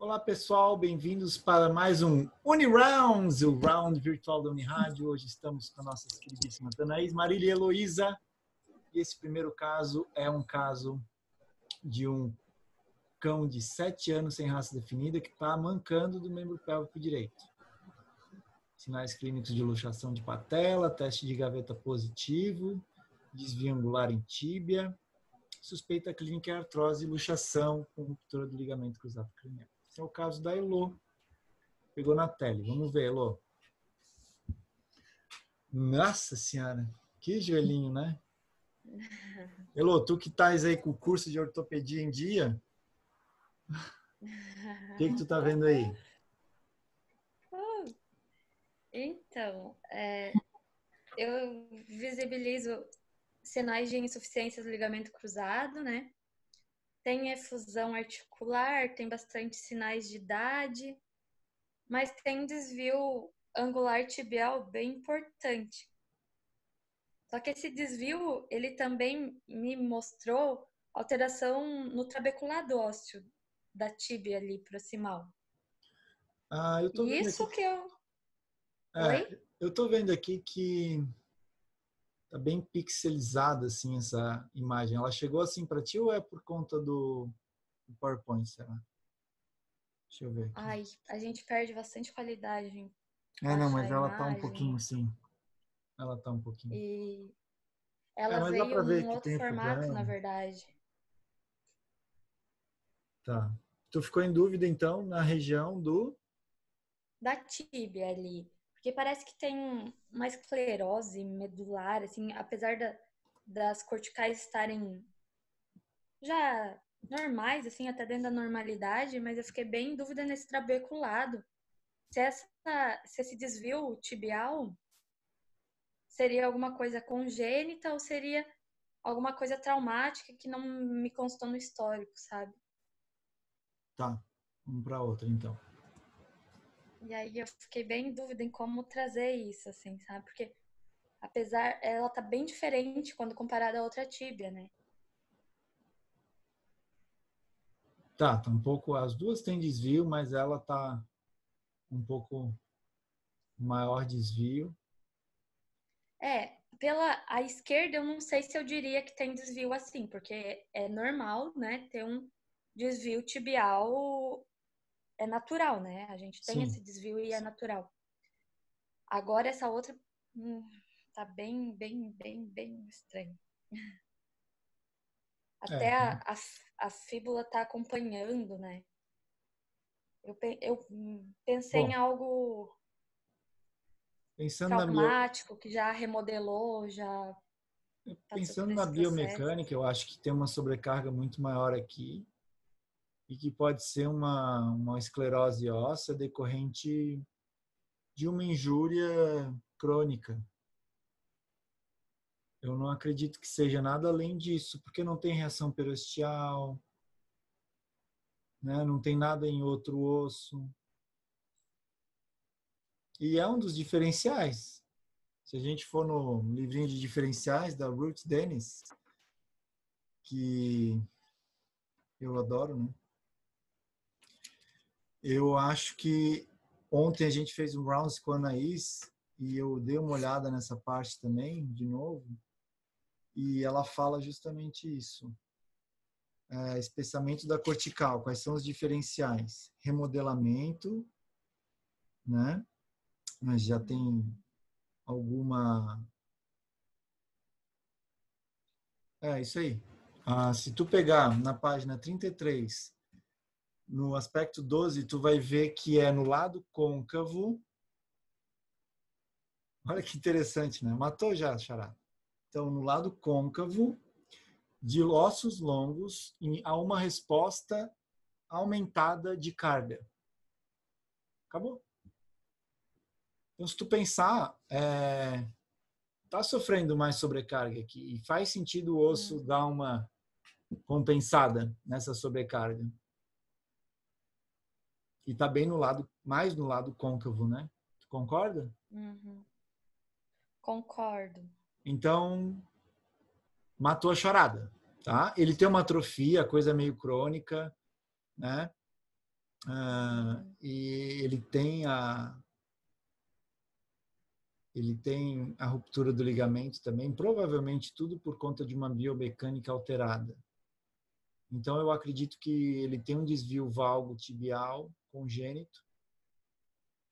Olá pessoal, bem-vindos para mais um Unirounds, o round virtual da Unirádio. Hoje estamos com a nossa queridíssima Tanaís, Marília e Heloísa. E esse primeiro caso é um caso de um cão de 7 anos sem raça definida que está mancando do membro pélvico direito. Sinais clínicos de luxação de patela, teste de gaveta positivo, desvio angular em tíbia, suspeita clínica é artrose e luxação com ruptura do ligamento cruzado craniano. É o caso da Elo. Pegou na tele. Vamos ver, Elo. Nossa senhora, que joelhinho, né? Elo, tu que estás aí com o curso de ortopedia em dia, o que, que tu tá vendo aí? Então, é, eu visibilizo sinais de insuficiência do ligamento cruzado, né? Tem efusão articular, tem bastante sinais de idade, mas tem desvio angular tibial bem importante. Só que esse desvio, ele também me mostrou alteração no trabeculado ósseo da tíbia ali proximal. Ah, eu tô vendo Isso aqui... que eu... É, Oi? eu tô vendo aqui que tá bem pixelizada assim essa imagem. Ela chegou assim para ti ou é por conta do, do PowerPoint, será? Deixa eu ver. Aqui. Ai, a gente perde bastante qualidade. em é, não, mas ela tá um pouquinho assim. Ela tá um pouquinho. E ela mas dá pra veio que outro formato, na verdade. Tá. Tu ficou em dúvida então na região do Da tíbia ali. Porque parece que tem uma esclerose medular, assim, apesar da- das corticais estarem já normais, assim, até dentro da normalidade, mas eu fiquei bem em dúvida nesse trabeculado. Se, essa, se esse desvio tibial seria alguma coisa congênita ou seria alguma coisa traumática que não me constou no histórico, sabe? Tá. Vamos para outra então. E aí eu fiquei bem em dúvida em como trazer isso, assim, sabe? Porque apesar, ela tá bem diferente quando comparada a outra tíbia, né? Tá, tá um pouco. As duas têm desvio, mas ela tá um pouco maior desvio. É, pela a esquerda eu não sei se eu diria que tem desvio assim, porque é normal, né, ter um desvio tibial é natural, né? A gente tem Sim. esse desvio e é natural. Agora essa outra hum, tá bem, bem, bem, bem estranho. Até É. a, a, a fíbula tá acompanhando, né? Eu, eu hum, pensei Bom, em algo Pensando na, bio, traumático que já remodelou, já passou pensando na biomecânica, eu acho que tem uma sobrecarga muito maior aqui e que pode ser uma, uma esclerose óssea decorrente de uma injúria crônica. Eu não acredito que seja nada além disso, porque não tem reação perostial, né? não tem nada em outro osso. E é um dos diferenciais. Se a gente for no livrinho de diferenciais da Ruth Dennis, que eu adoro, né? Eu acho que ontem a gente fez um rounds com a Anaís e eu dei uma olhada nessa parte também, de novo, e ela fala justamente isso. É, espessamento da cortical, quais são os diferenciais? Remodelamento, né? Mas já tem alguma. É isso aí. Ah, se tu pegar na página 33, no aspecto 12, tu vai ver que é no lado côncavo. Olha que interessante, né? Matou já, Xará. Então, no lado côncavo, de ossos longos, há uma resposta aumentada de carga. Acabou. Então, se tu pensar, é, tá sofrendo mais sobrecarga aqui e faz sentido o osso dar uma compensada nessa sobrecarga. E tá bem no lado, mais no lado côncavo, né? Tu concorda? Uhum. Concordo. Então, matou a charada, tá? Ele tem uma atrofia, coisa meio crônica, né? Uh, e ele tem a ele tem a ruptura do ligamento também, provavelmente tudo por conta de uma biomecânica alterada. Então eu acredito que ele tem um desvio valgo tibial congênito.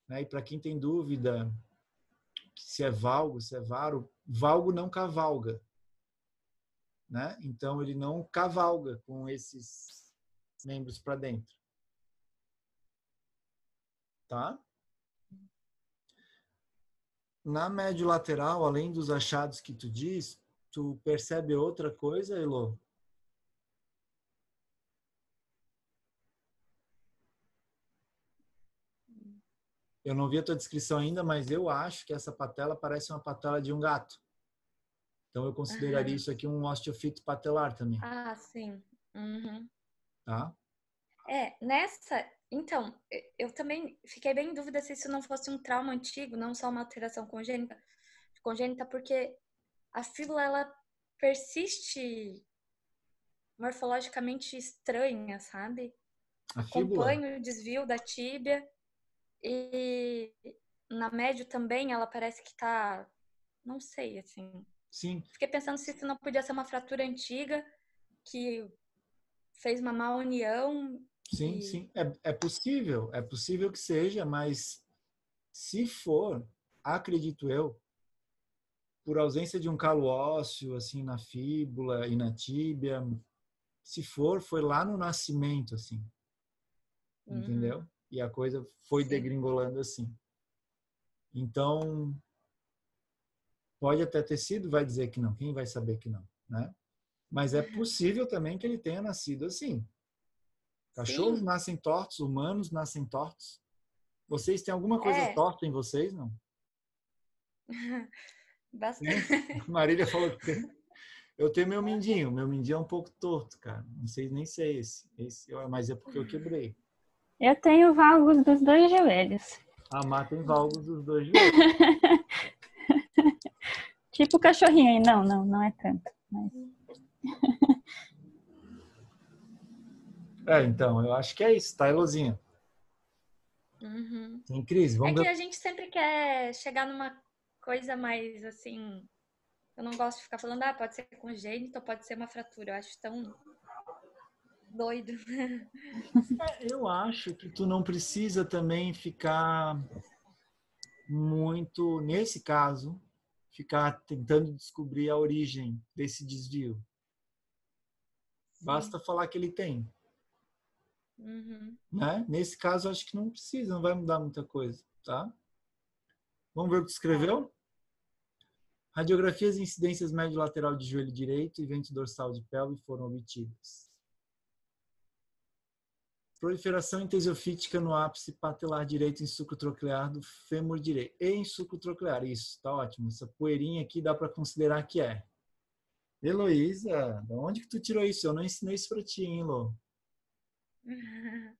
Né? E para quem tem dúvida se é valgo, se é varo, valgo não cavalga. Né? Então ele não cavalga com esses membros para dentro. Tá? Na médio lateral, além dos achados que tu diz, tu percebe outra coisa, Elo? Eu não vi a tua descrição ainda, mas eu acho que essa patela parece uma patela de um gato. Então eu consideraria uhum. isso aqui um osteofito patelar também. Ah, sim. Uhum. Tá? É, nessa, então, eu também fiquei bem em dúvida se isso não fosse um trauma antigo, não só uma alteração congênita, congênita porque a fíbula ela persiste morfologicamente estranha, sabe? Acompanha o desvio da tíbia e na médio também ela parece que tá, não sei, assim. Sim. Fiquei pensando se isso não podia ser uma fratura antiga que fez uma má união Sim, e... sim. É, é possível, é possível que seja, mas se for, acredito eu, por ausência de um calo ósseo, assim, na fíbula e na tíbia, se for, foi lá no nascimento, assim. Uhum. Entendeu? E a coisa foi sim. degringolando assim. Então, pode até ter sido, vai dizer que não. Quem vai saber que não, né? Mas é possível também que ele tenha nascido assim. Cachorros Sim. nascem tortos, humanos nascem tortos. Vocês têm alguma coisa é. torta em vocês, não? Bastante. Marília falou que tem. Eu tenho meu mindinho. Meu mindinho é um pouco torto, cara. Não sei nem se é esse. esse mas é porque eu quebrei. Eu tenho valgos dos dois joelhos. A Má tem valgos dos dois joelhos. tipo cachorrinho aí. Não, não, não é tanto. Mas... É, então, eu acho que é isso, tá, Elozinha? Uhum. Tem crise, vamos É que a gente sempre quer chegar numa coisa mais, assim... Eu não gosto de ficar falando, ah, pode ser congênito ou pode ser uma fratura. Eu acho tão doido. É, eu acho que tu não precisa também ficar muito, nesse caso, ficar tentando descobrir a origem desse desvio. Basta falar que ele tem. Uhum. Né? Nesse caso, acho que não precisa, não vai mudar muita coisa, tá? Vamos ver o que escreveu? Radiografias e incidências médio-lateral de joelho direito e vento dorsal de pelve foram obtidas. Proliferação intesiofítica no ápice patelar direito em suco troclear do fêmur direito. E em suco troclear, isso, tá ótimo. Essa poeirinha aqui dá para considerar que é. Heloísa, de onde que tu tirou isso? Eu não ensinei isso para ti, hein, Lô?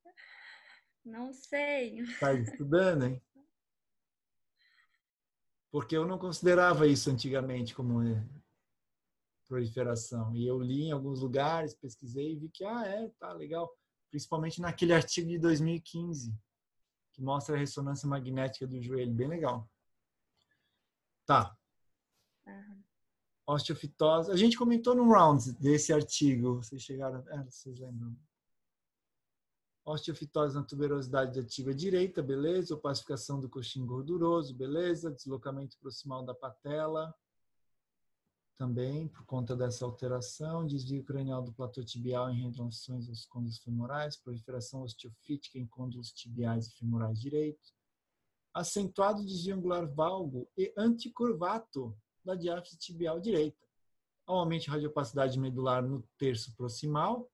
Não sei. Está estudando, hein? Porque eu não considerava isso antigamente como é, proliferação. E eu li em alguns lugares, pesquisei e vi que, ah, é, tá legal. Principalmente naquele artigo de 2015, que mostra a ressonância magnética do joelho. Bem legal. Tá. Uhum. Osteofitose. A gente comentou no round desse artigo. Vocês chegaram. É, vocês lembram? Osteofitose na tuberosidade ativa direita, beleza. Opacificação do coxim gorduroso, beleza. Deslocamento proximal da patela, também por conta dessa alteração. Desvio cranial do platô tibial em relações aos côndilos femorais. Proliferação osteofítica em côndilos tibiais e femorais direitos. Acentuado desvio angular valgo e anticurvato da diáfise tibial direita. Aumento de radiopacidade medular no terço proximal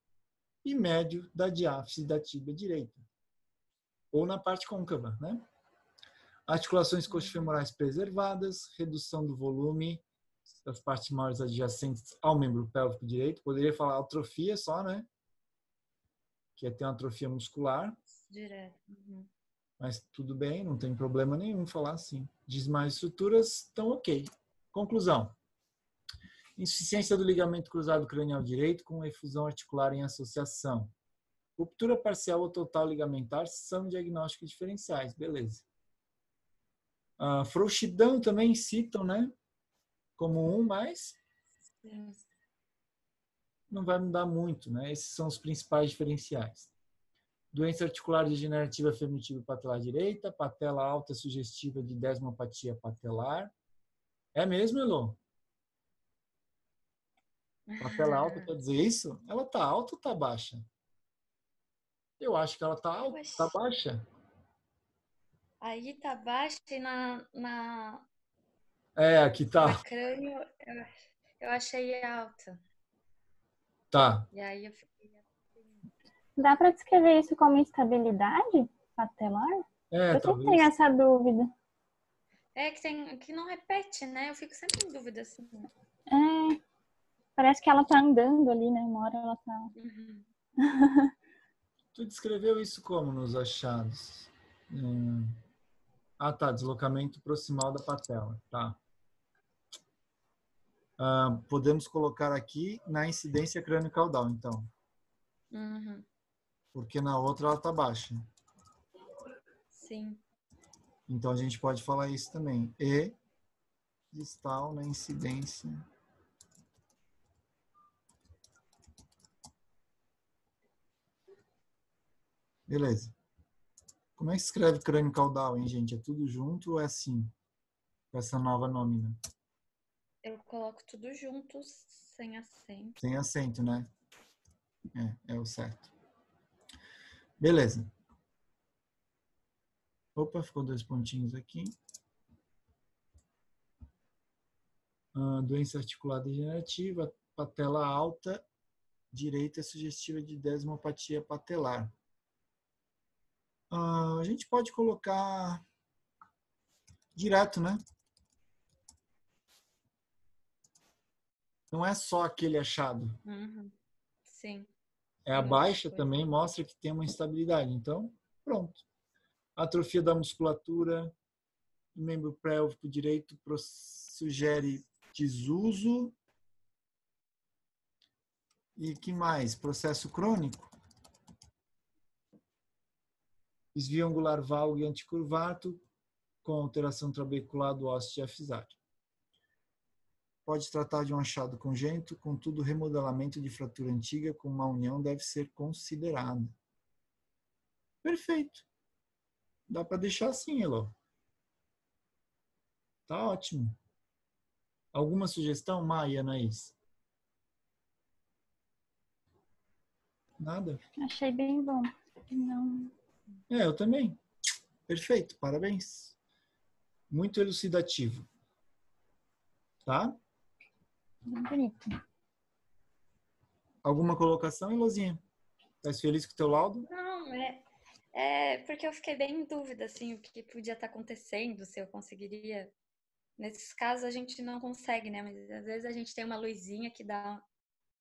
e médio da diáfise da tíbia direita, ou na parte côncava, né? Articulações coxofemorais preservadas, redução do volume das partes maiores adjacentes ao membro pélvico direito. Poderia falar atrofia só, né? Que é ter uma atrofia muscular. Direto. Uhum. Mas tudo bem, não tem problema nenhum falar assim. Demais estruturas estão ok. Conclusão. Insuficiência do ligamento cruzado cranial direito com efusão articular em associação. Ruptura parcial ou total ligamentar são diagnósticos diferenciais, beleza. Uh, frouxidão também citam, né? Como um, mas não vai mudar muito, né? Esses são os principais diferenciais. Doença articular degenerativa femotiva patelar direita, patela alta sugestiva de desmopatia patelar. É mesmo, Elô? Patela alta quer dizer isso? Ela tá alta ou tá baixa? Eu acho que ela tá alta, tá baixa. Aí tá baixa e na, na... É, aqui tá. Crânio eu, eu achei alta. Tá. E aí eu fiquei assim. Dá para descrever isso como instabilidade patelar? É, eu sempre tenho essa dúvida. É que, tem, que não repete, né? Eu fico sempre em dúvida assim. É. Parece que ela tá andando ali, né? Uma hora ela tá. Uhum. tu descreveu isso como nos achados? Hum. Ah, tá. Deslocamento proximal da patela. Tá. Ah, podemos colocar aqui na incidência crânio-caudal, então. Uhum. Porque na outra ela tá baixa. Sim. Então a gente pode falar isso também. E distal na incidência Beleza. Como é que escreve crânio caudal, hein, gente? É tudo junto ou é assim? Com essa nova nómina? Coloco tudo junto, sem acento. Sem acento, né? É, é o certo. Beleza. Opa, ficou dois pontinhos aqui. Ah, doença articular degenerativa, patela alta, direita sugestiva de desmopatia patelar. Ah, a gente pode colocar direto, né? Não é só aquele achado. Uhum. Sim. É a baixa também mostra que tem uma instabilidade. Então, pronto. Atrofia da musculatura, membro pélvico direito sugere desuso. E que mais? Processo crônico desvio angular valgo e anticurvato com alteração trabecular do ósseo diafisário. Pode tratar de um achado congênito, contudo, remodelamento de fratura antiga com uma união deve ser considerado. Perfeito. Dá para deixar assim, Elo. Tá ótimo. Alguma sugestão, Maia, Anaís? Nada? Achei bem bom. Não. É, eu também. Perfeito, parabéns. Muito elucidativo. Tá? Bonito. Alguma colocação, Elozinha? Tá feliz com o teu laudo? Não, é, é porque eu fiquei bem em dúvida, assim, o que podia estar tá acontecendo, se eu conseguiria. Nesses casos a gente não consegue, né? Mas às vezes a gente tem uma luzinha que dá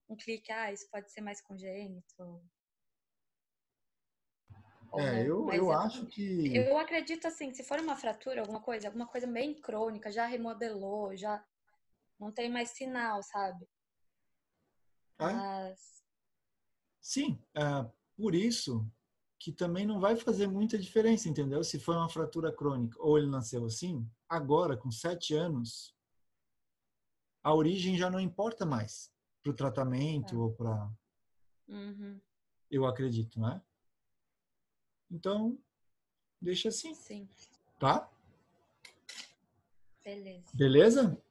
um clique, ah, isso pode ser mais congênito, é, eu, eu acho que. Eu acredito assim, se for uma fratura, alguma coisa, alguma coisa bem crônica, já remodelou, já não tem mais sinal, sabe? É? Mas... Sim, é, por isso que também não vai fazer muita diferença, entendeu? Se foi uma fratura crônica ou ele nasceu assim, agora, com sete anos, a origem já não importa mais para o tratamento é. ou para. Uhum. Eu acredito, não é? Então, deixa assim. Sim. Tá? Beleza. Beleza?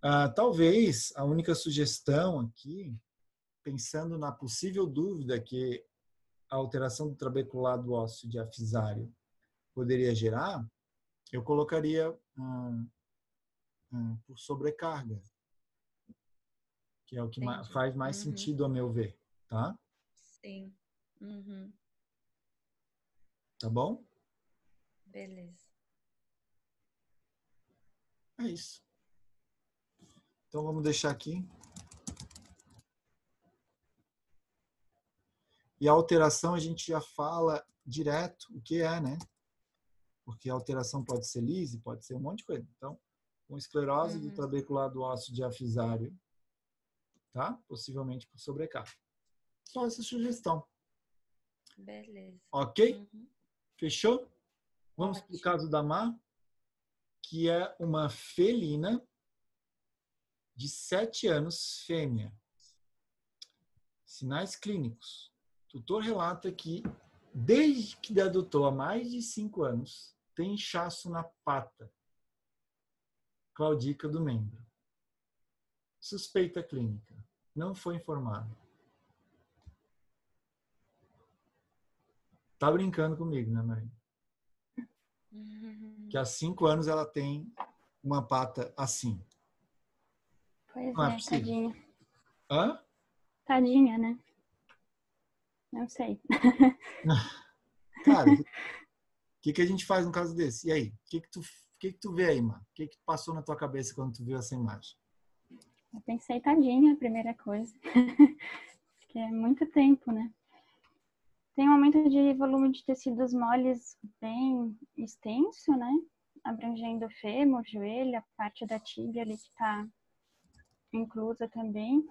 Ah, talvez a única sugestão aqui, pensando na possível dúvida que a alteração do trabeculado ósseo diafisário poderia gerar, eu colocaria por sobrecarga, que é o que Entendi. faz mais uhum. sentido, a meu ver, tá? Sim. Uhum. Tá bom? Beleza. É isso. Então vamos deixar aqui. E a alteração a gente já fala direto o que é, né? Porque a alteração pode ser lise, pode ser um monte de coisa. Então, com esclerose uhum. do trabecular do ósseo diafisário, tá? Possivelmente por sobrecarga. Só essa sugestão. Beleza. Ok? Uhum. Fechou? Vamos para o caso da Má, que é uma felina de 7 anos, fêmea. Sinais clínicos. O tutor relata que, desde que adotou há mais de 5 anos, tem inchaço na pata. Claudica do membro. Suspeita clínica. Não foi informado. Tá brincando comigo, né, Maria? Uhum. que há cinco anos ela tem uma pata assim. Pois Não é é, tadinha. Hã? Tadinha, né? Não sei. Cara, o que, que a gente faz num caso desse? E aí? O que, que, tu, que, que tu vê aí, mano? O que, que passou na tua cabeça quando tu viu essa imagem? Eu pensei, tadinha, a primeira coisa. Porque é muito tempo, né? Tem um aumento de volume de tecidos moles bem extenso, né? Abrangendo o fêmur, joelho, a parte da tíbia ali que está inclusa também.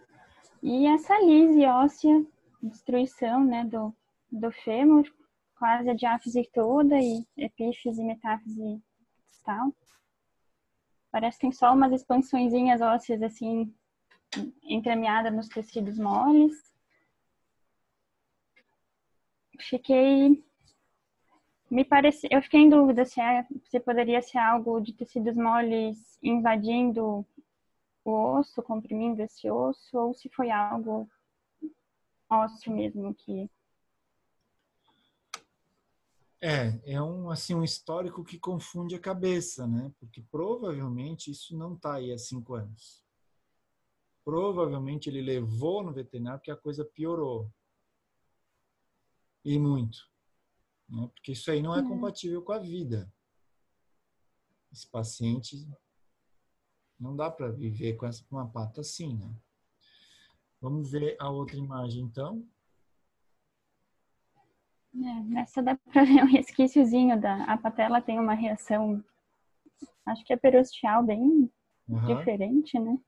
E essa lise óssea, destruição, né, do, do fêmur, quase a diáfise toda e epífise metáfise distal. Parece que tem só umas expansõezinhas ósseas assim entremeadas nos tecidos moles. Fiquei me parece, eu fiquei em dúvida se, é, se poderia ser algo de tecidos moles invadindo o osso, comprimindo esse osso, ou se foi algo ósseo mesmo que É, é um assim um histórico que confunde a cabeça, né? Porque provavelmente isso não está aí há cinco anos. Provavelmente ele levou no veterinário porque a coisa piorou. E muito. Né? Porque isso aí não é Hum. compatível com a vida. Esse paciente não dá para viver com essa uma pata assim, né? Vamos ver a outra imagem então. É, nessa dá pra ver um resquíciozinho da a patela tem uma reação, acho que é perostial bem Aham. diferente, né?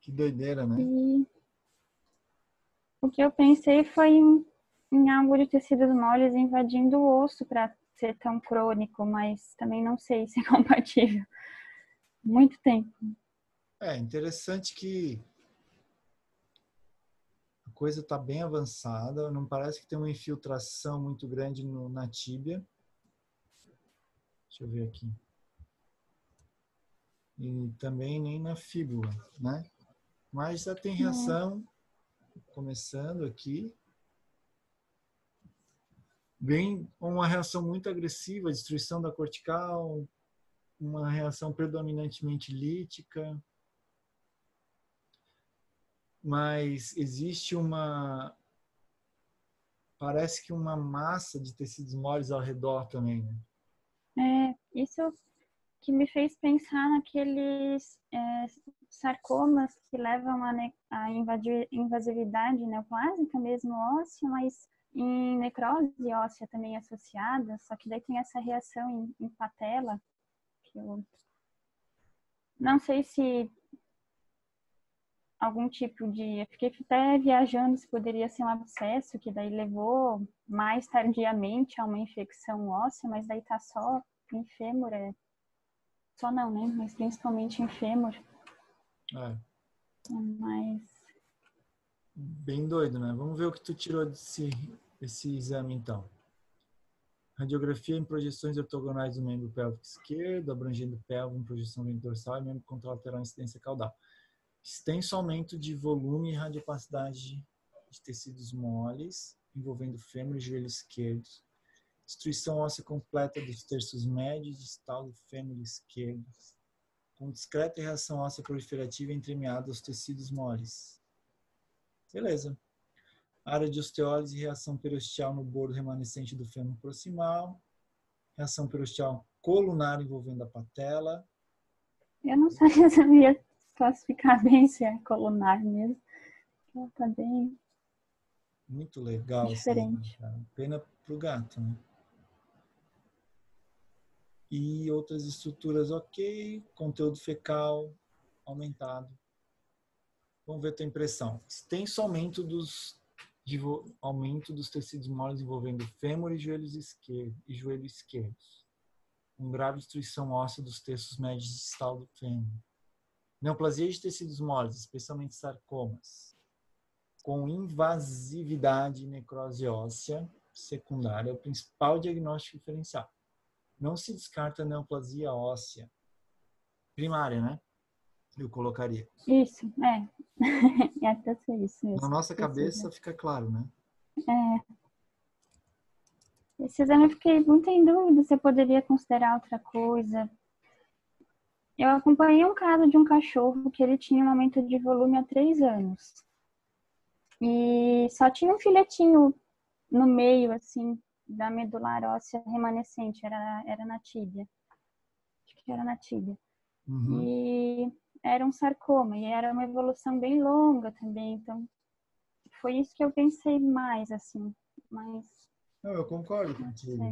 Que doideira, né? E o que eu pensei foi em, em algo de tecidos moles invadindo o osso para ser tão crônico, mas também não sei se é compatível. Muito tempo. É interessante que a coisa está bem avançada, não parece que tem uma infiltração muito grande no, na tíbia. Deixa eu ver aqui. E também nem na fíbula, né? Mas já tem reação começando aqui. Bem, uma reação muito agressiva, destruição da cortical, uma reação predominantemente lítica mas existe uma parece que uma massa de tecidos moles ao redor também, né? É, isso que me fez pensar naqueles é, sarcomas que levam a, a invasividade neoplásica mesmo óssea, mas em necrose óssea também associada, só que daí tem essa reação em, em patela, eu não sei se algum tipo de. Eu fiquei até viajando se poderia ser um abscesso, que daí levou mais tardiamente a uma infecção óssea, mas daí tá só em fêmur. Só não, né? Mas principalmente em fêmur. É, Mas bem doido, né? Vamos ver o que tu tirou desse, desse exame então. Radiografia em projeções ortogonais do membro pélvico esquerdo, abrangendo pelvo em projeção ventrodorsal e membro contralateral em incidência caudal. Extenso aumento de volume e radiopacidade de tecidos moles, envolvendo fêmur e joelho esquerdos. Destruição óssea completa dos terços médios e distal do fêmur esquerdo, com discreta reação óssea proliferativa entremeada aos tecidos moles. Beleza. Área de osteólise e reação perostial no bordo remanescente do fêmur proximal. Reação perostial colunar envolvendo a patela. eu não sabia se eu ia classificar bem se é colunar mesmo. Ela tá bem. Muito legal. esse Diferente. cara. Pena pro gato, né? E outras estruturas ok. Conteúdo fecal aumentado. Vamos ver a tua impressão. Extenso aumento dos de aumento dos tecidos moles envolvendo fêmur e joelhos esquerdo e joelho esquerdos. Com grave destruição óssea dos terços médios distal do fêmur. Neoplasia de tecidos moles, especialmente sarcomas, com invasividade e necrose óssea secundária, é o principal diagnóstico diferencial. Não se descarta a neoplasia óssea primária, né? Eu colocaria. Isso, é. é até isso mesmo. Na nossa cabeça fica claro, né? É. Esse exame eu fiquei muito em dúvida se eu poderia considerar outra coisa. Eu acompanhei um caso de um cachorro que ele tinha um aumento de volume há três anos. E só tinha um filetinho no meio, assim, da medular óssea remanescente, era, era na tíbia. Acho que era na tíbia. Uhum. E era um sarcoma, e era uma evolução bem longa também, então foi isso que eu pensei mais, assim, mas... Não, eu concordo contigo.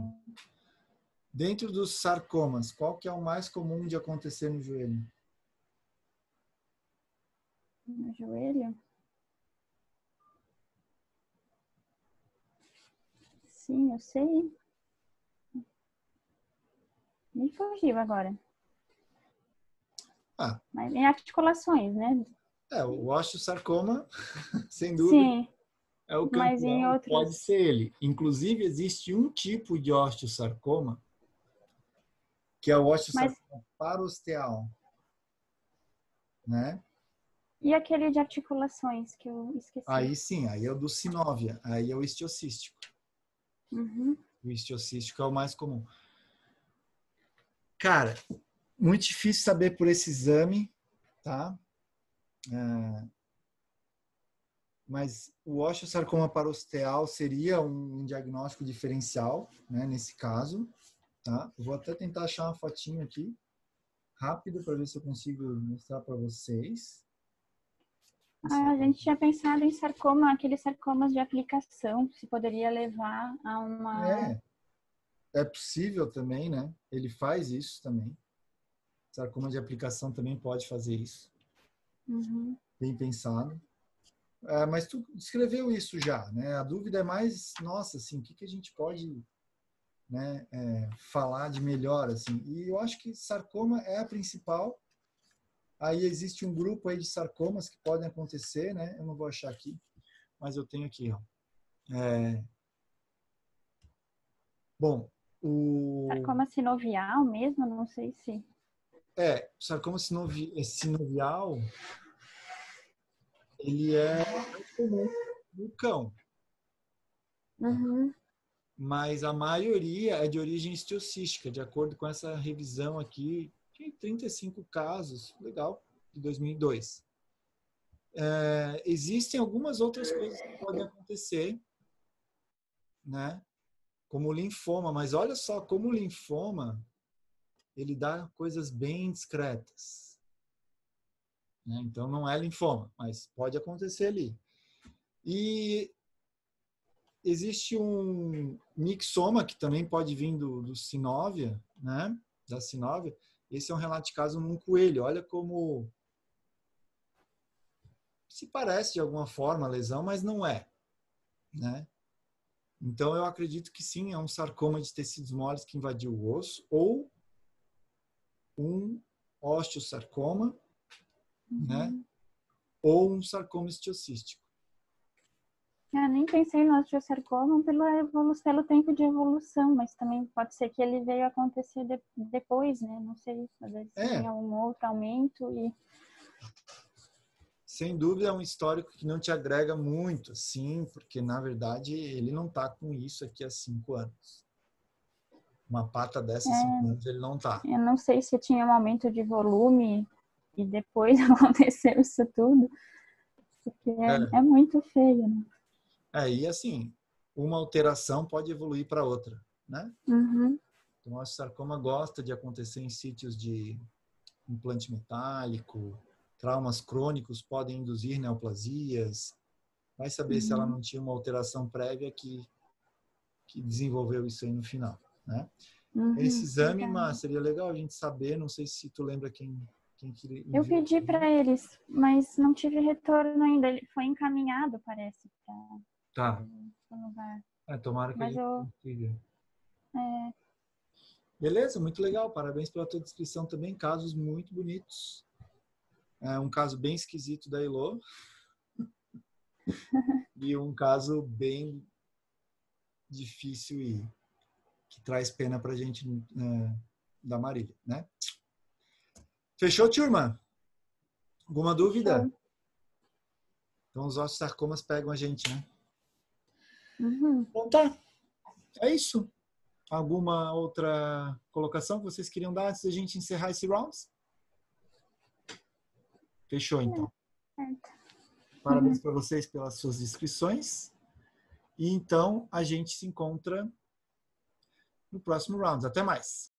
Dentro dos sarcomas, qual que é o mais comum de acontecer no joelho? No joelho? Sim, eu sei. Me fugiu agora. Ah. Mas em articulações, né? É, o osteosarcoma, sem dúvida. Sim. É o campeão, Mas em outros... pode ser ele. Inclusive, existe um tipo de osteosarcoma, que é o osteosarcoma Mas... parosteal. Né? E aquele de articulações que eu esqueci? Aí sim, aí é o do sinóvia, aí é o estiocístico. Uhum. O estiocístico é o mais comum. Cara, muito difícil saber por esse exame, tá? É, mas o osteosarcoma parosteal seria um diagnóstico diferencial, né, nesse caso, tá? Vou até tentar achar uma fotinho aqui, rápido, para ver se eu consigo mostrar para vocês. Ah, a gente tinha pensado em sarcoma, aqueles sarcomas de aplicação, se poderia levar a uma. É, é possível também, né? Ele faz isso também. Sarcoma de aplicação também pode fazer isso. Uhum. Bem pensado. É, mas tu escreveu isso já, né? A dúvida é mais, nossa, assim, o que, que a gente pode né, é, falar de melhor, assim. E eu acho que sarcoma é a principal Aí existe um grupo aí de sarcomas que podem acontecer, né? Eu não vou achar aqui, mas eu tenho aqui, ó. É... Bom, o... Sarcoma sinovial mesmo, não sei se... É, sarcoma sinovi... É sinovial, ele é comum no cão. Uhum. Mas a maioria é de origem estiocística, de acordo com essa revisão aqui 35 casos, legal, de 2002. É, existem algumas outras coisas que podem acontecer, né? Como o linfoma, mas olha só como o linfoma ele dá coisas bem discretas. Né? Então não é linfoma, mas pode acontecer ali. E existe um mixoma que também pode vir do, do sinóvia, né? Da sinóvia, esse é um relato de caso num coelho. Olha como se parece de alguma forma a lesão, mas não é, né? Então eu acredito que sim, é um sarcoma de tecidos moles que invadiu o osso ou um osteosarcoma, né? uhum. né? Ou um sarcoma estiocístico. Eu nem pensei no osteosarcoma pelo, pelo tempo de evolução, mas também pode ser que ele veio acontecer de, depois, né? Não sei, às vezes é. tem algum outro aumento e... Sem dúvida é um histórico que não te agrega muito, sim, porque na verdade ele não está com isso aqui há cinco anos. Uma pata dessa, é, cinco anos, ele não está. Eu não sei se tinha um aumento de volume e depois aconteceu isso tudo, porque é, é. é muito feio, né? Aí, assim, uma alteração pode evoluir para outra, né? Uhum. Então, o sarcoma gosta de acontecer em sítios de implante metálico, traumas crônicos podem induzir neoplasias. Vai saber uhum. se ela uhum. não tinha uma alteração prévia que, que desenvolveu isso aí no final, né? Uhum. Esse exame, mas seria legal a gente saber, não sei se tu lembra quem, Quem que Eu pedi para eles, mas não tive retorno ainda. Ele foi encaminhado, parece, para Tá. É, tomara que Mas ele eu- consiga. É, Beleza, muito legal. Parabéns pela tua descrição também. Casos muito bonitos. É um caso bem esquisito da Elo. e um caso bem difícil e que traz pena pra gente é, da Marília, né? Fechou, turma? Alguma dúvida? Show. Então os ossos sarcomas pegam a gente, né? Uhum. Então tá. É isso. Alguma outra colocação que vocês queriam dar antes da gente encerrar esse round? Fechou, então. certo. Parabéns para vocês pelas suas inscrições. E então a gente se encontra no próximo round. Até mais.